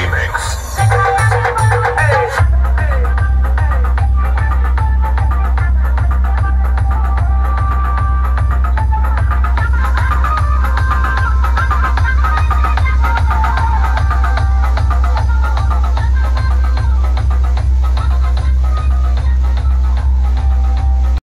Remix.